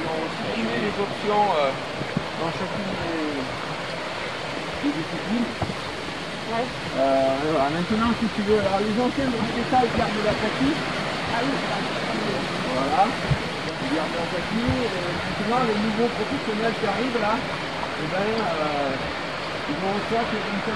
ils ont situé les options euh, dans chacune des, des disciplines. Ouais. Euh, voilà, maintenant, si tu veux, alors les anciens dans les détails gardent la pratique. Ah oui, Voilà. Ils gardent la pratique. Et maintenant, les nouveaux professionnels qui arrivent là, eh ben, euh, ils vont faire que.